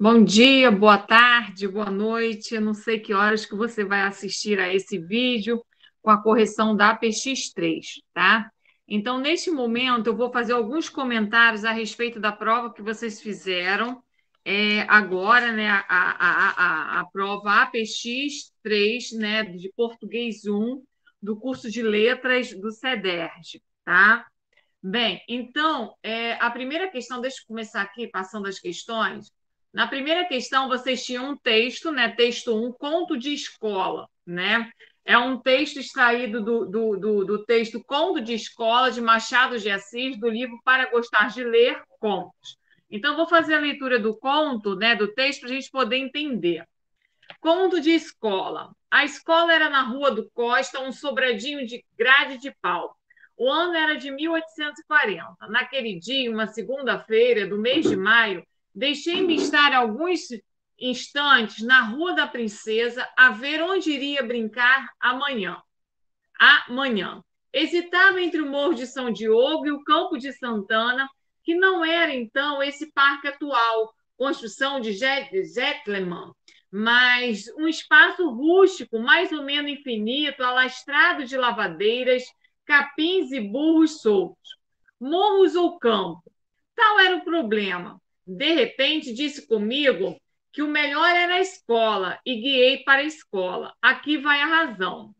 Bom dia, boa tarde, boa noite. Eu não sei que horas que você vai assistir a esse vídeo com a correção da PX3, tá? Então, neste momento, eu vou fazer alguns comentários a respeito da prova que vocês fizeram é, agora, né? A, a, a, a prova APX3, né? De Português 1, do curso de Letras do CEDERJ, tá? Bem, então, é, a primeira questão, deixa eu começar aqui passando as questões. Na primeira questão, vocês tinham um texto, né? Texto 1, conto de escola, né? É um texto extraído do, do, do, do texto Conto de Escola, de Machado de Assis, do livro Para Gostar de Ler Contos. Então, vou fazer a leitura do conto, né, do texto, para a gente poder entender. Conto de escola. A escola era na Rua do Costa, um sobradinho de grade de pau. O ano era de 1840. Naquele dia, uma segunda-feira do mês de maio, Deixei-me estar alguns instantes na Rua da Princesa a ver onde iria brincar amanhã. Amanhã. Hesitava entre o Morro de São Diogo e o Campo de Santana, que não era então esse parque atual, construção de Zetleman, mas um espaço rústico, mais ou menos infinito, alastrado de lavadeiras, capins e burros soltos. Morros ou campo? Tal era o problema de repente disse comigo que o melhor era a escola e guiei para a escola. Aqui vai a razão.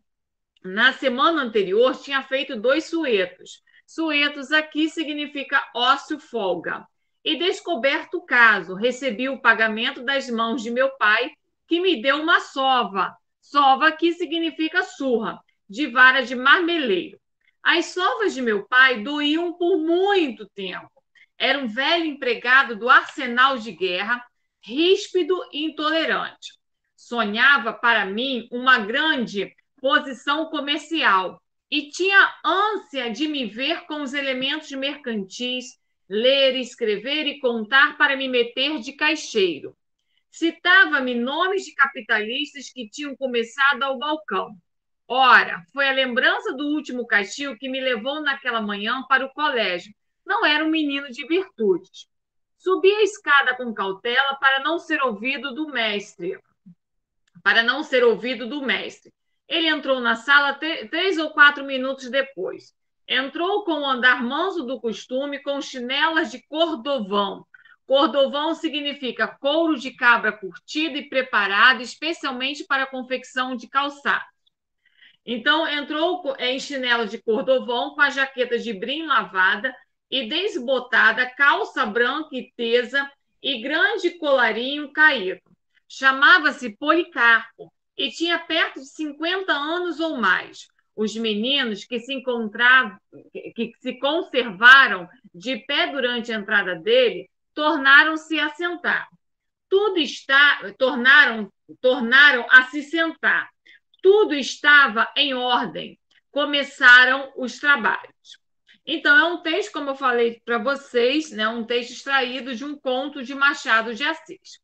Na semana anterior tinha feito dois suetos. Suetos aqui significa ócio folga. E descoberto o caso, recebi o pagamento das mãos de meu pai, que me deu uma sova. Sova aqui significa surra, de vara de marmeleiro. As sovas de meu pai doíam por muito tempo. Era um velho empregado do arsenal de guerra, ríspido e intolerante. Sonhava para mim uma grande posição comercial e tinha ânsia de me ver com os elementos mercantis, ler, escrever e contar para me meter de caixeiro. Citava-me nomes de capitalistas que tinham começado ao balcão. Ora, foi a lembrança do último castigo que me levou naquela manhã para o colégio, não era um menino de virtudes. Subi a escada com cautela para não ser ouvido do mestre. Para não ser ouvido do mestre. Ele entrou na sala três ou quatro minutos depois. Entrou com o andar manso do costume, com chinelas de cordovão. Cordovão significa couro de cabra curtido e preparado especialmente para a confecção de calçados. Então, entrou em chinelas de cordovão, com a jaqueta de brim lavada, e desbotada, calça branca e tesa e grande colarinho caído. Chamava-se Policarpo e tinha perto de 50 anos ou mais. Os meninos que se encontravam, que se conservaram de pé durante a entrada dele, tornaram-se a sentar. Tudo está, tornaram, tornaram a se sentar. Tudo estava em ordem. Começaram os trabalhos. Então, é um texto, como eu falei para vocês, né, um texto extraído de um conto de Machado de Assis.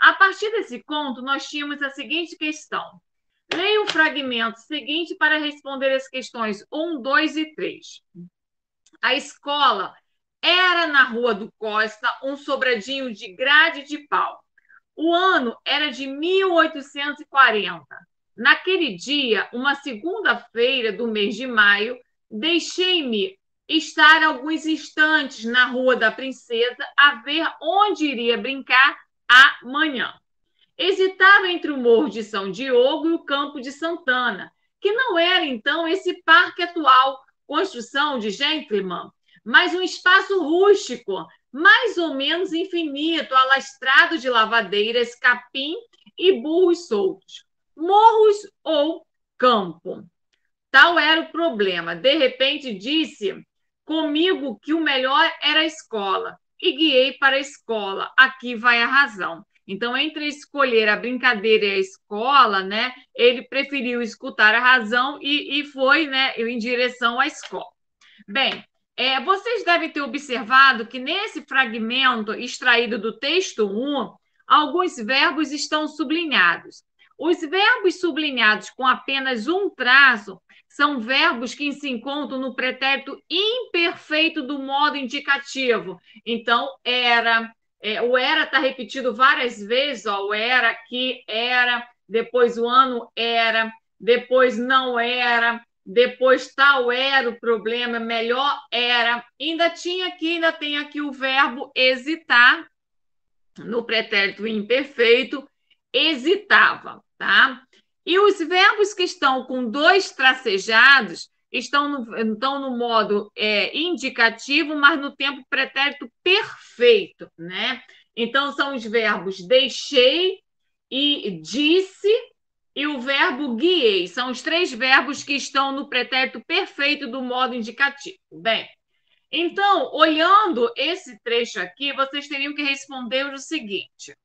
A partir desse conto, nós tínhamos a seguinte questão. Leia o fragmento seguinte para responder as questões 1, 2 e 3. A escola era na Rua do Costa, um sobradinho de grade de pau. O ano era de 1840. Naquele dia, uma segunda-feira do mês de maio, deixei-me estar alguns instantes na Rua da Princesa a ver onde iria brincar amanhã. Hesitava entre o Morro de São Diogo e o Campo de Santana, que não era então esse parque atual, construção de gentleman, mas um espaço rústico, mais ou menos infinito, alastrado de lavadeiras, capim e burros soltos, morros ou campo. Tal era o problema. De repente disse comigo que o melhor era a escola e guiei para a escola. Aqui vai a razão. Então, entre escolher a brincadeira e a escola, né, ele preferiu escutar a razão e, e foi né, em direção à escola. Bem, é, vocês devem ter observado que nesse fragmento extraído do texto 1, alguns verbos estão sublinhados. Os verbos sublinhados com apenas um traço são verbos que se encontram no pretérito imperfeito do modo indicativo. Então, era, É, o era está repetido várias vezes, ó, o era aqui, era, depois o ano era, depois não era, depois tal era o problema, melhor era. Ainda tinha aqui, ainda tem aqui o verbo hesitar, no pretérito imperfeito, hesitava, tá? E os verbos que estão com dois tracejados estão no, estão no modo é, indicativo, mas no tempo pretérito perfeito, né? Então, são os verbos deixei e disse e o verbo guiei. São os três verbos que estão no pretérito perfeito do modo indicativo. Bem, então, olhando esse trecho aqui, vocês teriam que responder o seguinte: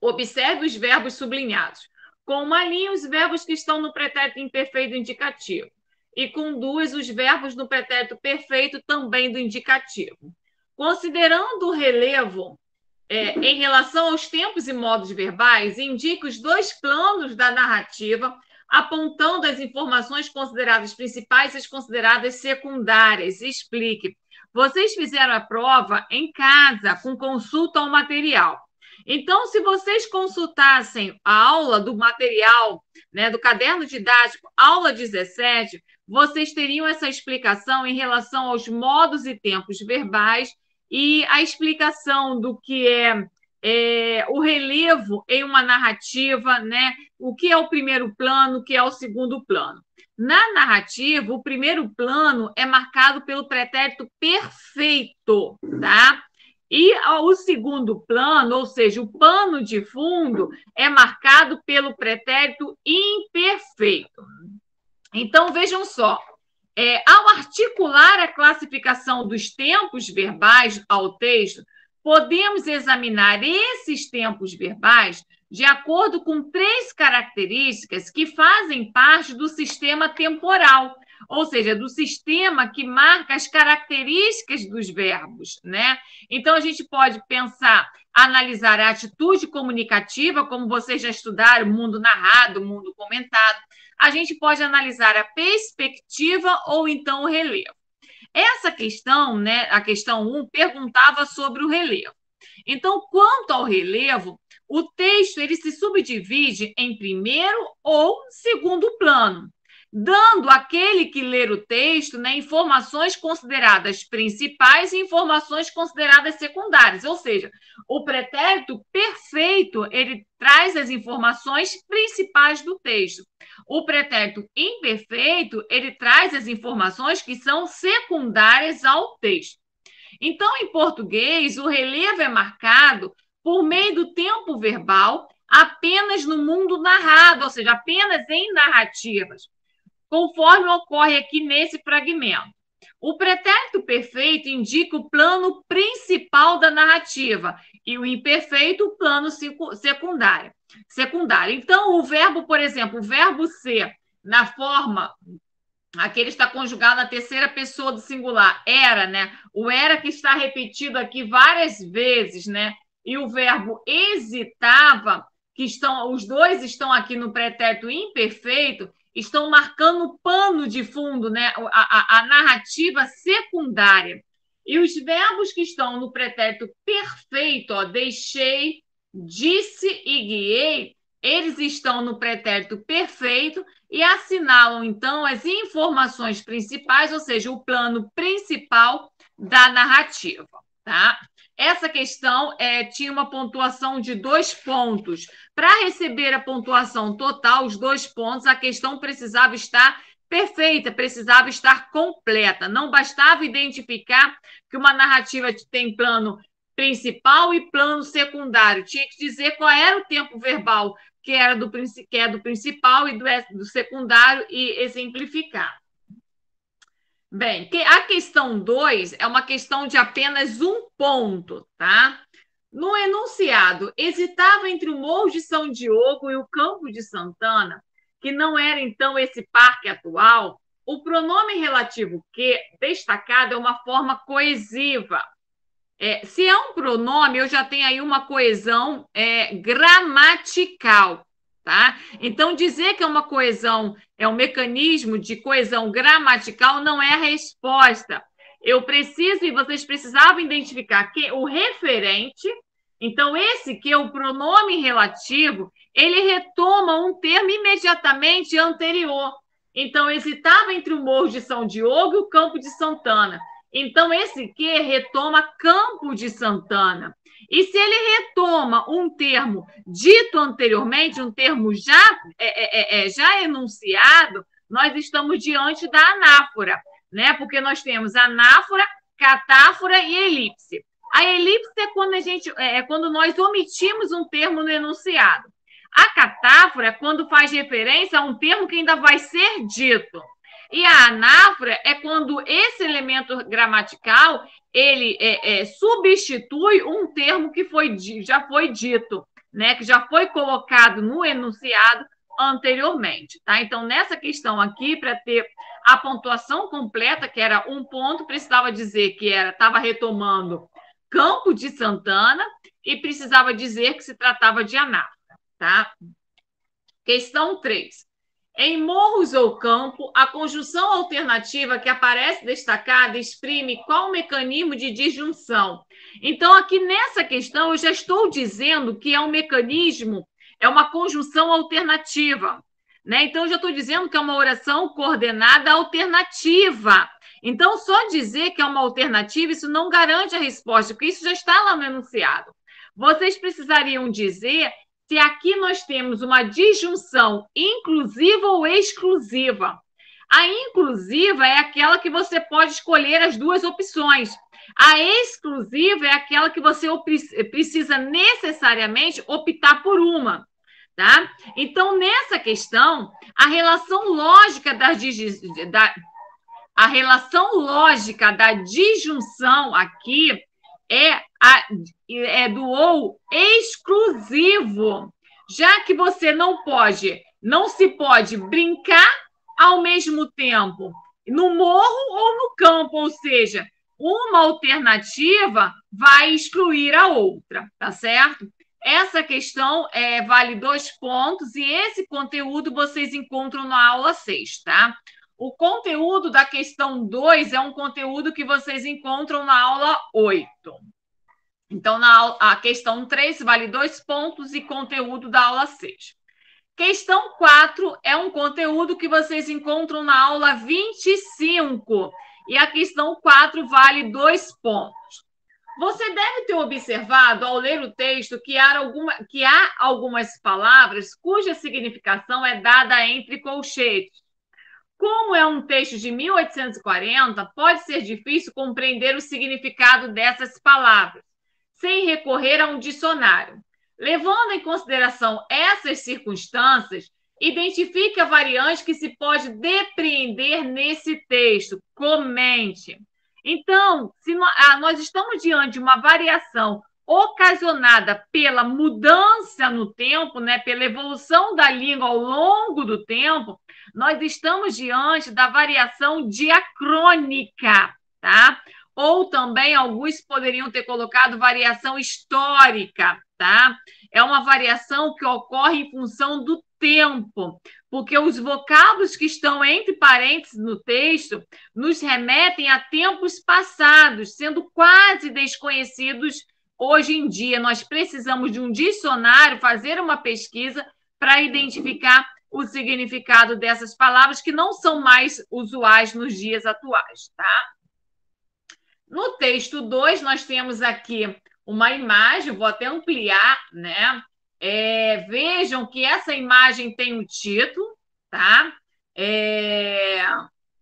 observe os verbos sublinhados. Com uma linha, os verbos que estão no pretérito imperfeito indicativo. E com duas, os verbos no pretérito perfeito também do indicativo. Considerando o relevo é, em relação aos tempos e modos verbais, indica os dois planos da narrativa, apontando as informações consideradas principais e as consideradas secundárias. Explique. Vocês fizeram a prova em casa, com consulta ao material. Então, se vocês consultassem a aula do material, né, do caderno didático, aula 17, vocês teriam essa explicação em relação aos modos e tempos verbais e a explicação do que é, é, o relevo em uma narrativa, né? o que é o primeiro plano, o que é o segundo plano. Na narrativa, o primeiro plano é marcado pelo pretérito perfeito, tá? E o segundo plano, ou seja, o pano de fundo, é marcado pelo pretérito imperfeito. Então, vejam só, é, ao articular a classificação dos tempos verbais ao texto, podemos examinar esses tempos verbais de acordo com três características que fazem parte do sistema temporal, ou seja, do sistema que marca as características dos verbos, né? Então a gente pode pensar, analisar a atitude comunicativa, como vocês já estudaram, mundo narrado, mundo comentado a gente pode analisar a perspectiva ou então o relevo. Essa questão, né, a questão 1, perguntava sobre o relevo. Então, quanto ao relevo, o texto ele se subdivide em primeiro ou segundo plano dando àquele que ler o texto né, informações consideradas principais e informações consideradas secundárias. Ou seja, o pretérito perfeito ele traz as informações principais do texto. O pretérito imperfeito ele traz as informações que são secundárias ao texto. Então, em português, o relevo é marcado por meio do tempo verbal apenas no mundo narrado, ou seja, apenas em narrativas conforme ocorre aqui nesse fragmento. O pretérito perfeito indica o plano principal da narrativa e o imperfeito o plano secundário. Secundário. Então, o verbo, por exemplo, o verbo ser na forma aqui ele está conjugado na terceira pessoa do singular, era, né? O era que está repetido aqui várias vezes, né? E o verbo hesitava, que estão, os dois estão aqui no pretérito imperfeito, estão marcando o pano de fundo, né? a, a, a narrativa secundária. E os verbos que estão no pretérito perfeito, ó, deixei, disse e guiei, eles estão no pretérito perfeito e assinalam, então, as informações principais, ou seja, o plano principal da narrativa, tá? Essa questão é, tinha uma pontuação de dois pontos. Para receber a pontuação total, os dois pontos, a questão precisava estar perfeita, precisava estar completa. Não bastava identificar que uma narrativa tem plano principal e plano secundário. Tinha que dizer qual era o tempo verbal que era do, que é do principal e do, do secundário e exemplificar. Bem, a questão 2 é uma questão de apenas um ponto, tá? No enunciado, hesitava entre o Morro de São Diogo e o Campo de Santana, que não era então esse parque atual, o pronome relativo que, destacado, é uma forma coesiva. É, se é um pronome, eu já tenho aí uma coesão é, gramatical. Tá? Então, dizer que é uma coesão, é um mecanismo de coesão gramatical não é a resposta. eu preciso e vocês precisavam identificar que o referente, então esse que é o pronome relativo, ele retoma um termo imediatamente anterior. Então, estava entre o Morro de São Diogo e o Campo de Santana. Então, esse que retoma Campo de Santana. E se ele retoma um termo dito anteriormente, um termo já, é, é, é, é já enunciado, nós estamos diante da anáfora, né? Porque nós temos anáfora, catáfora e elipse. A elipse é quando a gente é, é quando nós omitimos um termo no enunciado. A catáfora é quando faz referência a um termo que ainda vai ser dito. E a anáfora é quando esse elemento gramatical ele é, é, substitui um termo que foi, já foi dito, né, que já foi colocado no enunciado anteriormente. Tá? Então, nessa questão aqui, para ter a pontuação completa, que era um ponto, precisava dizer que era estava retomando Campo de Santana e precisava dizer que se tratava de anáfora. Tá? Questão 3. Em morros ou campo, a conjunção alternativa que aparece destacada exprime qual mecanismo de disjunção. Então, aqui nessa questão, eu já estou dizendo que é um mecanismo, é uma conjunção alternativa. Né? Então, eu já estou dizendo que é uma oração coordenada alternativa. Então, só dizer que é uma alternativa, isso não garante a resposta, porque isso já está lá no enunciado. Vocês precisariam dizer se aqui nós temos uma disjunção inclusiva ou exclusiva. A inclusiva é aquela que você pode escolher as duas opções. A exclusiva é aquela que você precisa necessariamente optar por uma. Tá? Então, nessa questão, a relação lógica da, a relação lógica da disjunção aqui é, a, é do ou exclusivo, já que você não pode, não se pode brincar ao mesmo tempo no morro ou no campo, ou seja, uma alternativa vai excluir a outra, tá certo? Essa questão é, vale dois pontos e esse conteúdo vocês encontram na aula 6, tá? O conteúdo da questão 2 é um conteúdo que vocês encontram na aula 8. Então, na a questão 3 vale dois pontos e conteúdo da aula 6. Questão 4 é um conteúdo que vocês encontram na aula 25. E a questão 4 vale dois pontos. Você deve ter observado, ao ler o texto, que há, alguma, que há algumas palavras cuja significação é dada entre colchetes. Como é um texto de 1840, pode ser difícil compreender o significado dessas palavras, sem recorrer a um dicionário. Levando em consideração essas circunstâncias, identifique a variante que se pode depreender nesse texto. Comente. Então, se ah, nós estamos diante de uma variação ocasionada pela mudança no tempo, né, pela evolução da língua ao longo do tempo, nós estamos diante da variação diacrônica, tá? Ou também alguns poderiam ter colocado variação histórica, tá? É uma variação que ocorre em função do tempo, porque os vocábulos que estão entre parênteses no texto nos remetem a tempos passados, sendo quase desconhecidos Hoje em dia, nós precisamos de um dicionário, fazer uma pesquisa para identificar o significado dessas palavras que não são mais usuais nos dias atuais, tá? No texto 2, nós temos aqui uma imagem, vou até ampliar, né? É, vejam que essa imagem tem um título, tá? É,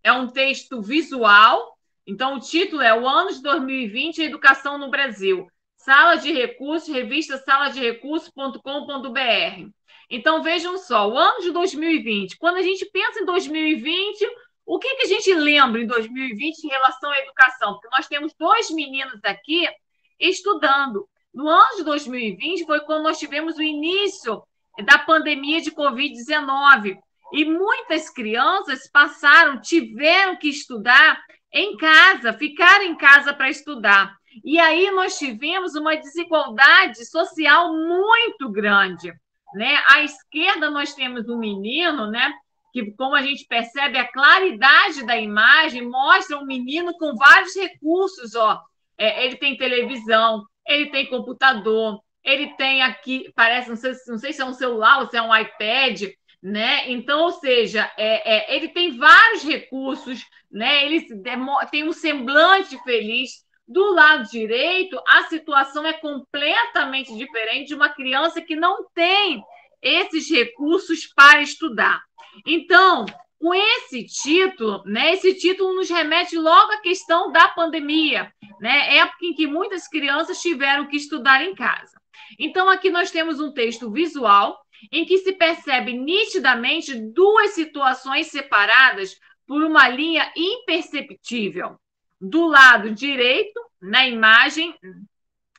é um texto visual, então o título é O Ano de 2020 a Educação no Brasil. Sala de recursos, revista saladerecursos.com.br. Então, vejam só, o ano de 2020, quando a gente pensa em 2020, o que, que a gente lembra em 2020 em relação à educação? Porque nós temos dois meninos aqui estudando. No ano de 2020 foi quando nós tivemos o início da pandemia de Covid-19. E muitas crianças passaram, tiveram que estudar em casa, ficar em casa para estudar. E aí nós tivemos uma desigualdade social muito grande. Né? À esquerda nós temos um menino, né, que, como a gente percebe, a claridade da imagem mostra um menino com vários recursos. Ó. É, ele tem televisão, ele tem computador, ele tem aqui, parece, não sei, não sei se é um celular ou se é um iPad, né? Então, ou seja, é, é, ele tem vários recursos, né? Ele tem um semblante feliz. Do lado direito, a situação é completamente diferente de uma criança que não tem esses recursos para estudar. Então, com esse título, né, esse título nos remete logo à questão da pandemia, né, época em que muitas crianças tiveram que estudar em casa. Então, aqui nós temos um texto visual em que se percebe nitidamente duas situações separadas por uma linha imperceptível. Do lado direito, na imagem,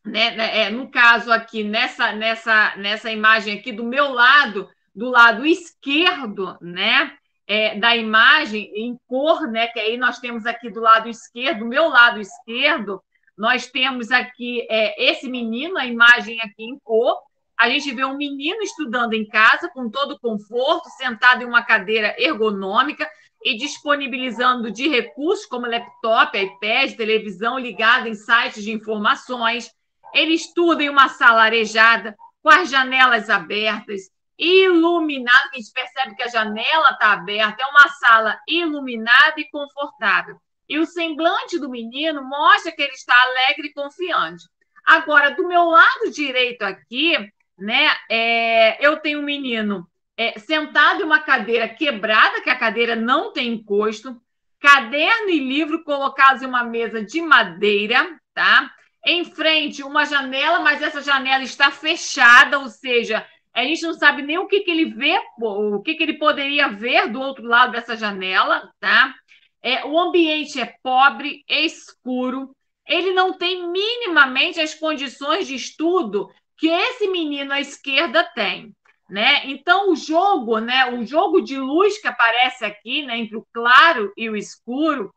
né, né é, no caso aqui, nessa, nessa, nessa imagem aqui do meu lado, do lado esquerdo, né? É, da imagem em cor, né? Que aí nós temos aqui do lado esquerdo, do meu lado esquerdo, nós temos aqui é, esse menino, a imagem aqui em cor. A gente vê um menino estudando em casa, com todo conforto, sentado em uma cadeira ergonômica e disponibilizando de recursos como laptop, iPad, televisão ligada em sites de informações. Ele estuda em uma sala arejada, com as janelas abertas, iluminado, a gente percebe que a janela está aberta, é uma sala iluminada e confortável. E o semblante do menino mostra que ele está alegre e confiante. Agora, do meu lado direito aqui, né, é, eu tenho um menino é, sentado em uma cadeira quebrada, que a cadeira não tem encosto, caderno e livro colocados em uma mesa de madeira, tá? Em frente, uma janela, mas essa janela está fechada, ou seja, a gente não sabe nem o que, que ele vê, o que, que ele poderia ver do outro lado dessa janela, tá? É, o ambiente é pobre, é escuro, ele não tem minimamente as condições de estudo que esse menino à esquerda tem. Né? Então, o jogo, né, o jogo de luz que aparece aqui, né, entre o claro e o escuro,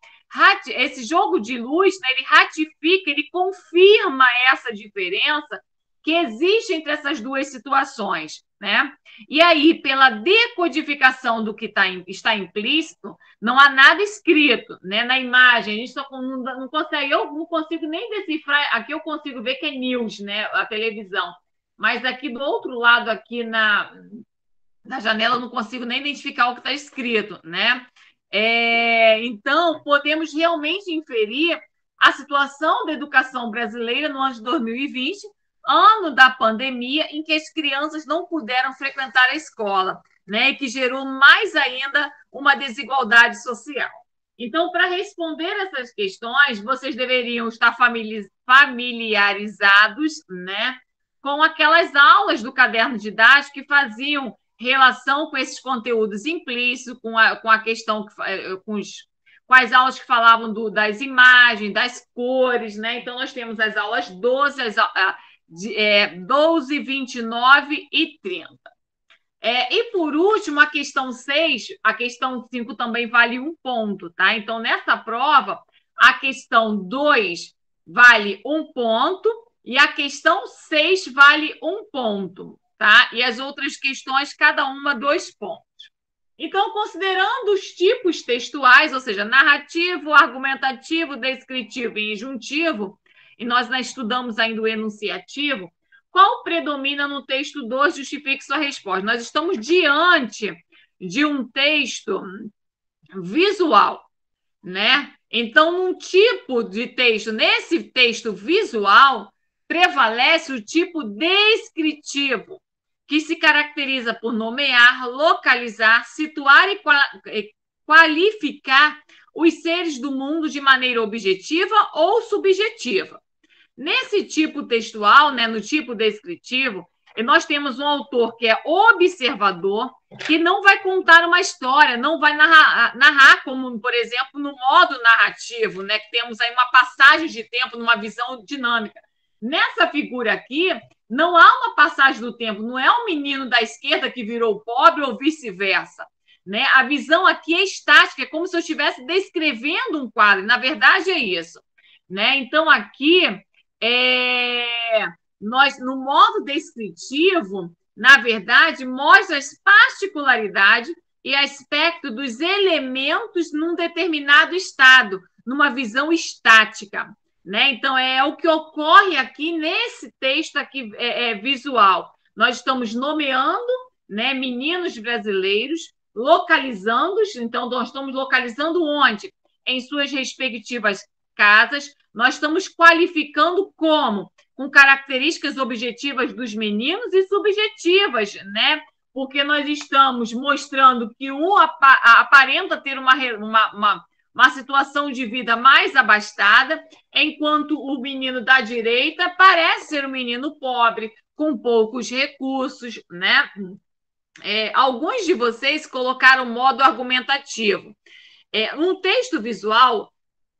esse jogo de luz, né, ele ratifica, ele confirma essa diferença que existe entre essas duas situações. Né? E aí, pela decodificação do que tá, está implícito, não há nada escrito né? na imagem, a gente só não, não consegue, eu não consigo nem decifrar, aqui eu consigo ver que é news, né? a televisão, mas aqui do outro lado, aqui na, na janela, eu não consigo nem identificar o que está escrito. Né? É, então, podemos realmente inferir a situação da educação brasileira no ano de 2020 ano da pandemia em que as crianças não puderam frequentar a escola, né, e que gerou mais ainda uma desigualdade social. Então, para responder essas questões, vocês deveriam estar familiarizados, né, com aquelas aulas do caderno didático que faziam relação com esses conteúdos implícitos, com a, com a questão, eh, com, os, com as aulas que falavam do, das imagens, das cores, né? Então, nós temos as aulas 12, as, de, é, 12, 29 e 30. É, e por último, a questão 6, a questão 5 também vale um ponto, tá? Então, nessa prova, a questão 2 vale um ponto e a questão 6 vale um ponto, tá? E as outras questões, cada uma, dois pontos. Então, considerando os tipos textuais, ou seja, narrativo, argumentativo, descritivo e injuntivo, e nós estudamos ainda o enunciativo, qual predomina no texto 2 justifique sua resposta? Nós estamos diante de um texto visual, né? Então, num tipo de texto, nesse texto visual, prevalece o tipo descritivo, que se caracteriza por nomear, localizar, situar e qualificar os seres do mundo de maneira objetiva ou subjetiva. Nesse tipo textual, né, no tipo descritivo, nós temos um autor que é observador, que não vai contar uma história, não vai narrar, narrar como, por exemplo, no modo narrativo, né, que temos aí uma passagem de tempo numa visão dinâmica. Nessa figura aqui, não há uma passagem do tempo, não é um menino da esquerda que virou pobre ou vice-versa. Né? A visão aqui é estática, é como se eu estivesse descrevendo um quadro, na verdade é isso. Né? Então, aqui é, nós, no modo descritivo, na verdade, mostra as particularidades e aspecto dos elementos num determinado estado, numa visão estática. Né? Então, é o que ocorre aqui nesse texto aqui é, é visual. Nós estamos nomeando né, meninos brasileiros, localizando-os, então nós estamos localizando onde? Em suas respectivas casas, nós estamos qualificando como? Com características objetivas dos meninos e subjetivas, né? Porque nós estamos mostrando que um aparenta ter uma, uma, uma uma situação de vida mais abastada, enquanto o menino da direita parece ser um menino pobre, com poucos recursos, né? É, alguns de vocês colocaram modo argumentativo. É, um texto visual,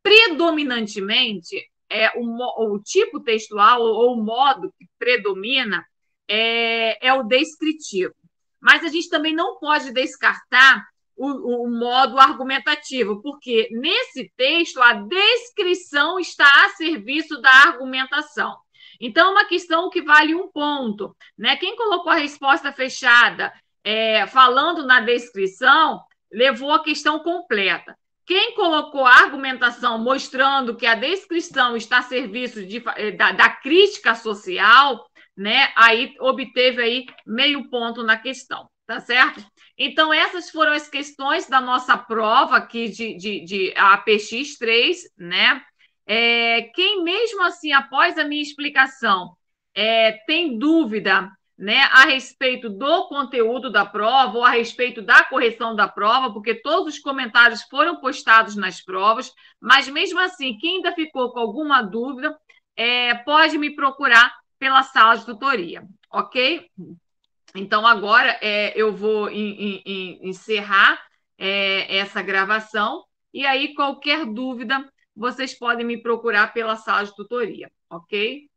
predominantemente, é o, o tipo textual ou o modo que predomina é, é o descritivo. Mas a gente também não pode descartar o, o, modo argumentativo, porque nesse texto a descrição está a serviço da argumentação. Então, uma questão que vale um ponto. Né? Quem colocou a resposta fechada é, falando na descrição levou a questão completa. Quem colocou a argumentação mostrando que a descrição está a serviço de, é, da, da crítica social, né, aí obteve aí meio ponto na questão, tá certo? Então, essas foram as questões da nossa prova aqui de, de, de APX3, né? É, quem mesmo assim, após a minha explicação, é, tem dúvida né, a respeito do conteúdo da prova ou a respeito da correção da prova, porque todos os comentários foram postados nas provas, mas mesmo assim, quem ainda ficou com alguma dúvida, é, pode me procurar pela sala de tutoria, ok? Então, agora é, eu vou encerrar é, essa gravação, e aí, qualquer dúvida, vocês podem me procurar pela sala de tutoria, ok?